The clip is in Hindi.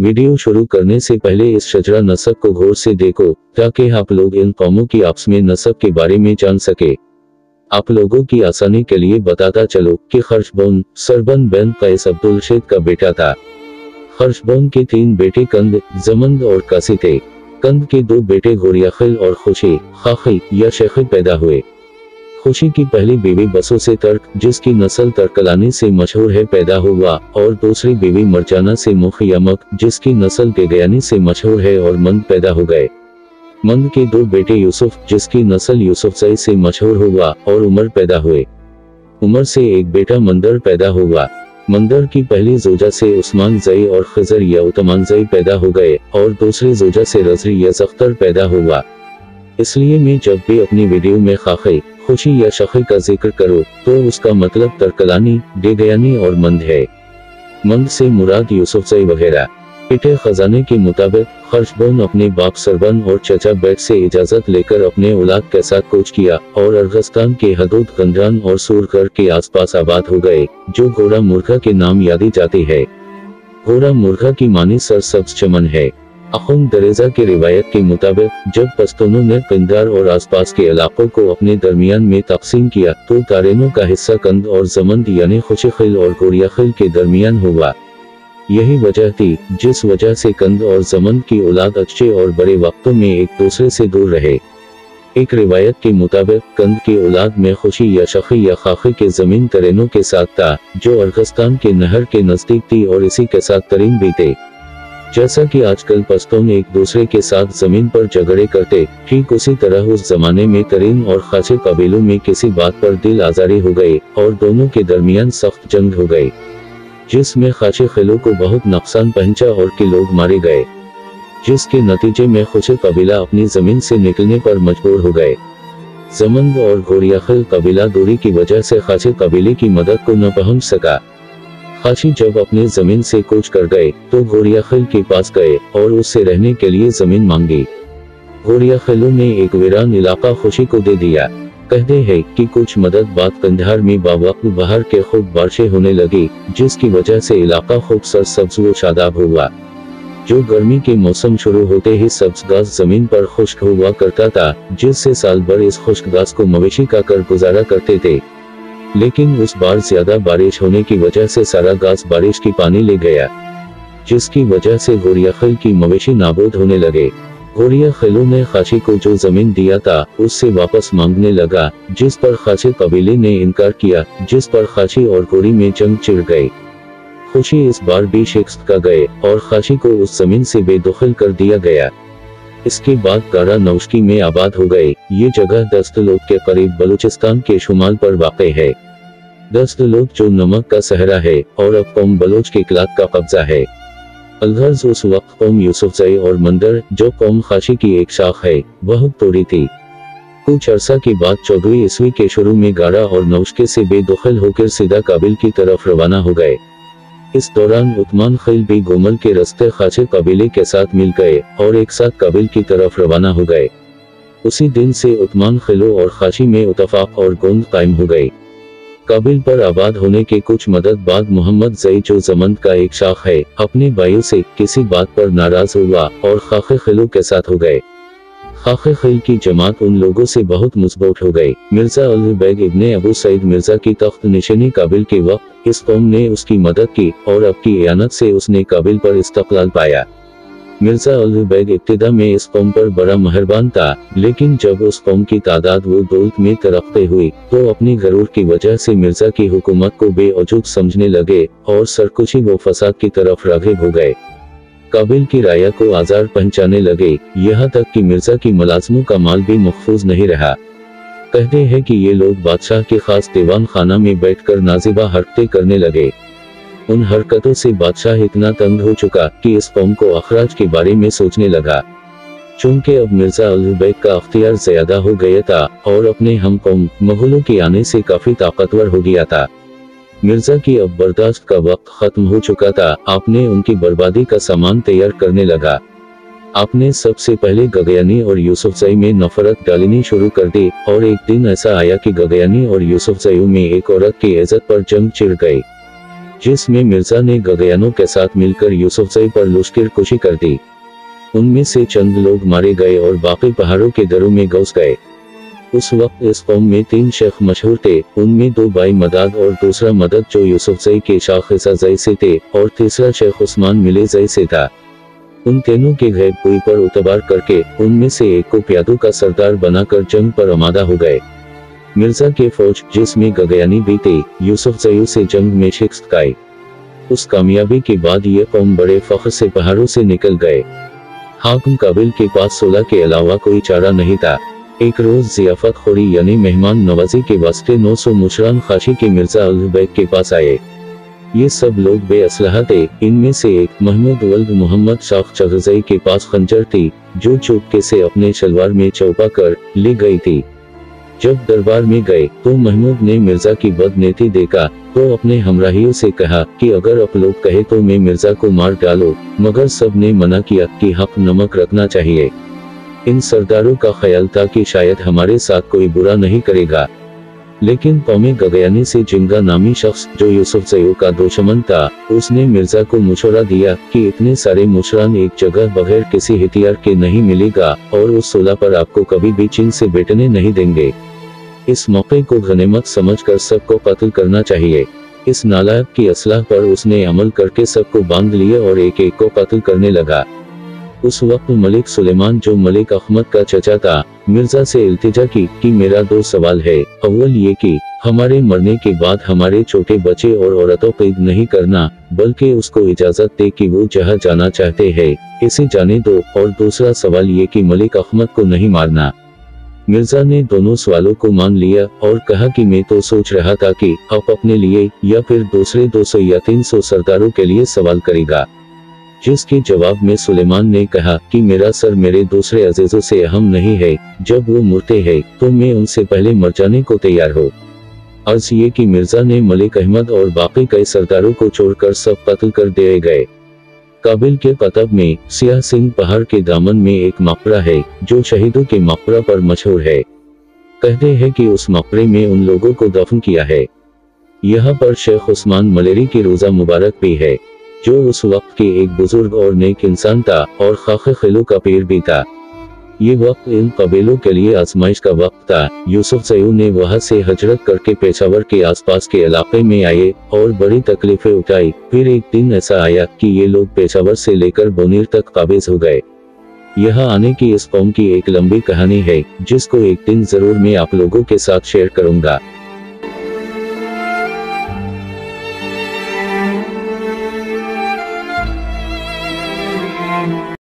वीडियो शुरू करने से पहले इस शजरा नसब को गौर से देखो ताकि आप लोग इन कौमों की आपस में नसब के बारे में जान सके। आप लोगों की आसानी के लिए बताता चलो कि खर्चबोन सरबन बिन कैस अब्दुल शेद का बेटा था। खर्शबोन के तीन बेटे कंद, जमंद और कासी थे। कंद के दो बेटे गोरियाखिल और खुशी, खाखी या शेखी पैदा हुए। खुशी की पहली बीवी बसों से तर्क, जिसकी नस्ल तर्कलानी से मशहूर है, पैदा हुआ, और दूसरी बीवी मरजाना से मुख यमक, जिसकी नस्ल गेगयानी से मशहूर है और मंद पैदा हो गए। मंद के दो बेटे यूसुफ, जिसकी नस्ल यूसुफ जई से मशहूर हुआ, और उमर पैदा हुए। उमर से एक बेटा मंदर पैदा हुआ। मंदर की पहली जोजा से उस्मान जई और खजर या उतमान जई पैदा हो गए, और दूसरी जोजा से रजरी या जख्तर पैदा हुआ। इसलिए मैं जब भी अपनी वीडियो में खाखे खुशी या शखे का ज़िक्र करो तो उसका मतलब तरकलानी डेगयानी और मंद है। मंद से मुराद यूसुफ वगैरह। पिटे खजाने के मुताबिक, खर्चबोन अपने बाप सरबन और चचा बैट से इजाज़त लेकर अपने औलाद के साथ कोच किया और अर्गस्तान के हदूद गंदरान और सूरकर के आसपास आबाद हो गए, जो घोड़ा मुर्गा के नाम यादी जाती है। घोड़ा मुर्गा की मानी सर सब्ज चमन है। अखुन दरेजा के रिवायत के मुताबिक, जब पस्तूनों ने पिंदार और आसपास के इलाकों को अपने दरमियान में तकसीम किया तो तारेनों का हिस्सा कंद और जमंद यानी खुशीखिल और गोरियाखिल के दरमियान हुआ। यही वजह थी, जिस वजह से कंद और जमंद की औलाद अच्छे और बड़े वक्तों में एक दूसरे से दूर रहे। एक रिवायत के मुताबिक, कंद की औलाद में खुशी या शखी या खाखी के ज़मीन तरेनों के साथ था, जो अर्गस्तान के नहर के नज़दीक थी और इसी के साथ तरीन भी थे। जैसा कि आजकल पश्तून एक दूसरे के साथ ज़मीन पर झगड़े करते, ठीक उसी तरह उस जमाने में तरीन और खासे कबीलों में किसी बात पर दिल आजारी हो गए, और दोनों के दरमियान सख्त जंग हो गई जिसमें खासे खिलों को बहुत नुकसान पहुँचा और के लोग मारे गए, जिसके नतीजे में खुश कबीला अपनी ज़मीन से निकलने पर मजबूर हो गए। जमंद और गोरियाखिल कबीला दूरी की वजह से खासे कबीले की मदद को न पहुँच सका। खाशी जब अपने ज़मीन से कूच कर गए तो गोरियाखिल के पास गए और उससे रहने के लिए ज़मीन मांगी। गोरियाखिलों ने एक वीरान इलाका खुशी को दे दिया। कहते हैं कि कुछ मदद बाद कंधार में बावक्त बाहर के खूब बारिशें होने लगी, जिसकी वजह से इलाका खूब सरसब्ज व शादाब हुआ। जो गर्मी के मौसम शुरू होते ही सब्ज घास ज़मीन पर खुश्क हुआ करता था, जिससे साल भर इस खुश्क घास को मवेशी का कर गुजारा करते थे। लेकिन उस बार ज़्यादा बारिश होने की वजह से सारा घास बारिश की पानी ले गया, जिसकी वजह से गोरियाखिल की मवेशी नाबूद होने लगे। गोरिया खिलों ने खाशी को जो ज़मीन दिया था, उससे वापस मांगने लगा, जिस पर खाशी कबीले ने इनकार किया, जिस पर खाशी और गोरी में जंग चिड़ गई खुशी इस बार भी शिक्स्त का गए, और खाशी को उस ज़मीन से बेदखल कर दिया गया। इसके बाद कारा नौशकी में आबाद हो गए। ये जगह दस्तलोक के करीब बलूचिस्तान के शुमाल पर वाक़ है। दस्तलोक जो नमक का सहरा है और अब कौम बलोच के इकलाक का कब्जा है। अलगर्ज उस वक्त कौम यूसुफजई और मंदर जो कौम खाशी की एक शाख है, वह तोड़ी थी। कुछ अरसा के बाद चौदहवीं ईस्वी के शुरू में गारा और नौशके से बेदखल होकर सीधा काबिल की तरफ़ रवाना हो गए। इस दौरान उतमान खिल भी गोमल के रस्ते खाचे कबीले के साथ मिल गए और एक साथ काबिल की तरफ़ रवाना हो गए। उसी दिन से उतमान खिलो और खाशी में उतफाक और गोंद कायम हो गई काबिल पर आबाद होने के कुछ मदद बाद मोहम्मद जई जो जमंद का एक शाख है, अपने भाइयों से किसी बात पर नाराज़ हुआ और खाखे खिलो के साथ हो गए। खाखे खिल की जमात उन लोगों से बहुत मज़बूत हो गई। मिर्ज़ा अल बैग इब्ने अबू सईद मिर्ज़ा की तख्त निशानी काबिल के वक्त इस कौम ने उसकी मदद की और अब की एनत से उसने काबिल पर इस्तकलाल पाया। मिर्ज़ा अल बैग इब्तदा में इस कौम पर बड़ा मेहरबान था, लेकिन जब उस कौम की तादाद वो दौलत में तरक्ते हुई तो अपनी गरूर की वजह से मिर्ज़ा की हुकूमत को बेवजूद समझने लगे, और सरकुशी व फसाद की तरफ़ रागिब हो गए। काबिल की राया को आजार पहुँचाने लगे, यहाँ तक कि मिर्ज़ा की मुलाजमों का माल भी महफूज नहीं रहा। कहते हैं कि ये लोग बादशाह के खास दीवान खाना में बैठकर नाजिबा हरकते करने लगे। उन हरकतों से बादशाह इतना तंग हो चुका कि इस कौम को अखराज के बारे में सोचने लगा। चूँकि अब मिर्ज़ा अलबैक का अख्तियार ज़्यादा हो गया था और अपने हम कौम मुगलों के आने से काफ़ी ताकतवर हो गया था। मिर्ज़ा की अब बर्दाश्त का वक्त खत्म हो चुका था। आपने उनकी बर्बादी का सामान तैयार करने लगा। आपने सबसे पहले गगयानी और यूसुफजई में नफरत डालनी शुरू कर दी और एक दिन ऐसा आया कि गगयानी और यूसुफजई में एक औरत की इज़्ज़त पर जंग चिड़ गई जिसमें मिर्ज़ा ने गगयानों के साथ मिलकर यूसुफजई पर लुश्किर कुशी कर दी। उनमें से चंद लोग मारे गए और बाकी पहाड़ों के दरों में घुस गए। उस वक्त इस कौम में तीन शेख मशहूर थे, उनमें दो भाई मदद और दूसरा मदद जो यूसुफजई के शाखिसा जई से थे और तीसरा शेख उस्मान मिले जई से था। उन तीनों के गैब कोई पर उतबार करके उनमें से एक को प्यादों का सरदार बनाकर जंग पर आमादा हो गए। मिर्ज़ा के फौज जिसमें गगयानी भी थे यूसुफ जयू से जंग में शिकस्त खाई उस कामयाबी के बाद ये कौम बड़े फख्र से पहाड़ों से निकल गए। हाकम काबिल के पास सोलह के अलावा कोई चारा नहीं था। एक रोज जियाफत खोरी यानी मेहमान नवाजी के वास्ते नौ सौ मुशरान खाशी के मिर्ज़ा अल बैग के पास आए। ये सब लोग बेअसलहा थे। इनमें से एक महमूद वल्द मोहम्मद शाख चगजई के पास खंजर थी, जो चुपके से अपने शलवार में चौपा कर ले गई थी। जब दरबार में गए तो महमूद ने मिर्ज़ा की बदनीति देखा तो अपने हमराहियों से कहा कि अगर आप लोग कहे तो मैं मिर्ज़ा को मार डालो, मगर सबने मना किया कि हक नमक रखना चाहिए। इन सरदारों का ख्याल था कि शायद हमारे साथ कोई बुरा नहीं करेगा। लेकिन कौमे गगयानी से जिंगा नामी शख्स, जो यूसुफ सयो का दुश्मन था, उसने मिर्ज़ा को मुशवरा दिया कि इतने सारे मुशरान एक जगह बगैर किसी हथियार के नहीं मिलेगा और उस सोलह पर आपको कभी भी चीन से बैठने नहीं देंगे। इस मौके को गनीमत समझकर सबको कत्ल करना चाहिए। इस नालायक की असलाह पर उसने अमल करके सबको बाँध लिया और एक एक को कत्ल करने लगा। उस वक्त मलिक सुलेमान जो मलिक अहमद का चचा था, मिर्ज़ा से इल्तिजा की कि मेरा दो सवाल है। अव्वल ये कि, हमारे मरने के बाद हमारे छोटे बच्चे और औरतों कैद नहीं करना, बल्कि उसको इजाज़त दे कि वो जहाँ जाना चाहते हैं, इसे जाने दो। और दूसरा सवाल ये कि मलिक अहमद को नहीं मारना। मिर्ज़ा ने दोनों सवालों को मान लिया और कहा कि मैं तो सोच रहा था कि आप अपने लिए या फिर दूसरे 200 या 300 सरदारों के लिए सवाल करेगा। जिसके जवाब में सुलेमान ने कहा कि मेरा सर मेरे दूसरे अजीजों से अहम नहीं है, जब वो मुरते हैं तो मैं उनसे पहले मर जाने को तैयार हो। अर्ज़ ये कि मिर्ज़ा ने मलिक अहमद और बाकी कई सरदारों को छोड़कर सब कत्ल कर दिए गए। काबिल के कतब में सिया सिंह पहाड़ के दामन में एक मकबरा है, जो शहीदों के मकबरा पर मशहूर है। कहते हैं कि उस मकबरे में उन लोगों को दफन किया है। यहाँ पर शेख उस्मान मलेरी की रोजा मुबारक भी है। जो उस वक्त के एक बुज़ुर्ग और नेक इंसान था और खाखे खिलो का पेड़ भी था। ये वक्त इन कबीलों के लिए आजमाइश का वक्त था। यूसुफ सयू ने वहाँ से हज़रत करके पेशावर के आसपास के इलाके में आए और बड़ी तकलीफें उठाई। फिर एक दिन ऐसा आया कि ये लोग पेशावर से लेकर बोनीर तक काबिज हो गए। यहाँ आने की इस कौम की एक लंबी कहानी है, जिसको एक दिन ज़रूर मैं आप लोगों के साथ शेयर करूँगा।